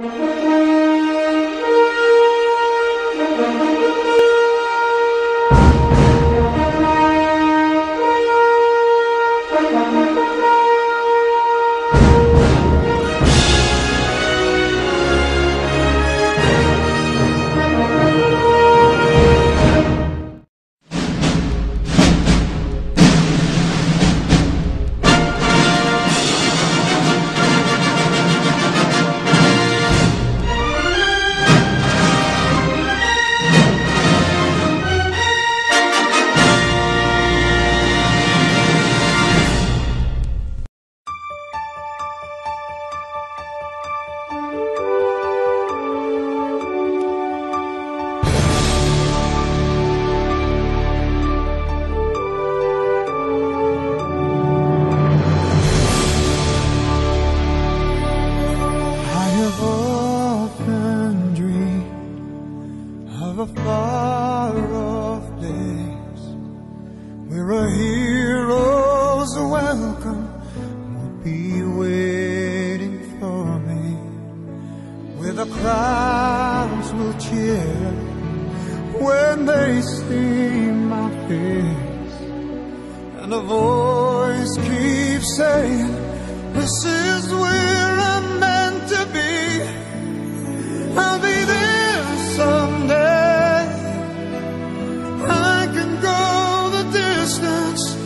I would be waiting for me, where the crowds will cheer when they see my face, and a voice keeps saying, This is where I'm meant to be. I'll be there someday. I can go the distance.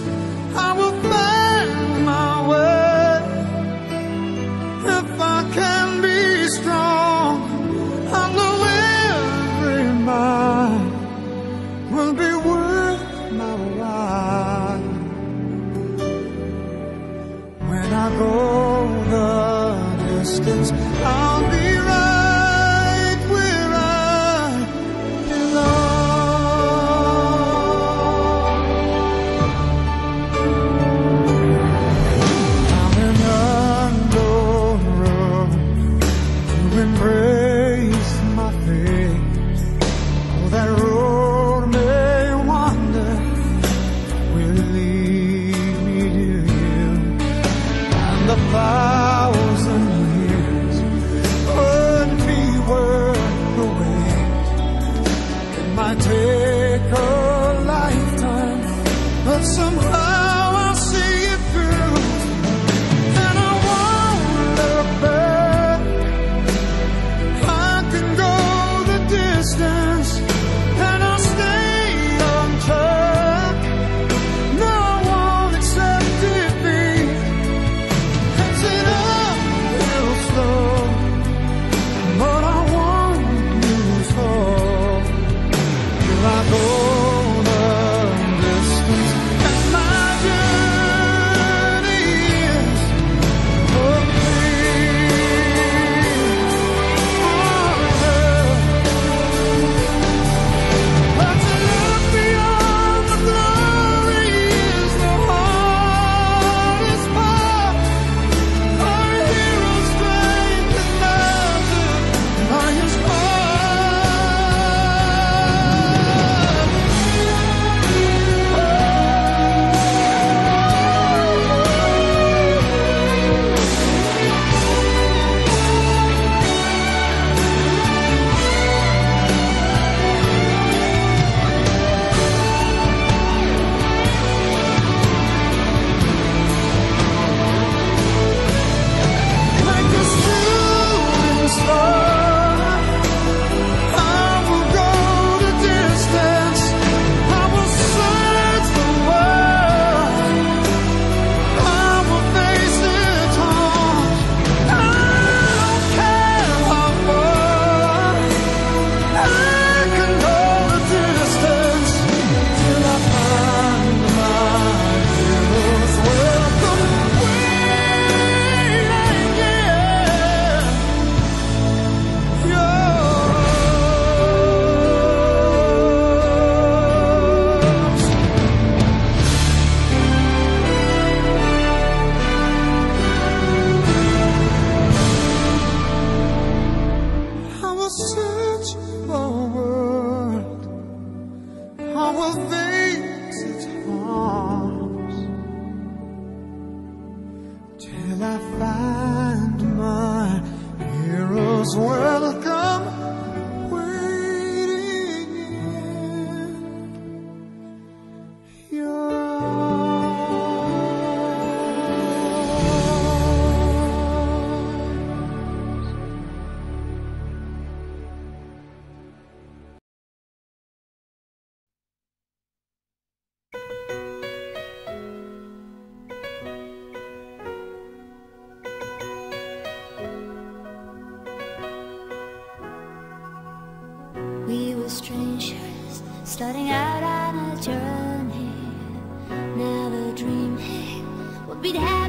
might take a lifetime, but somehow. I find my hero's welcome. Journey. Never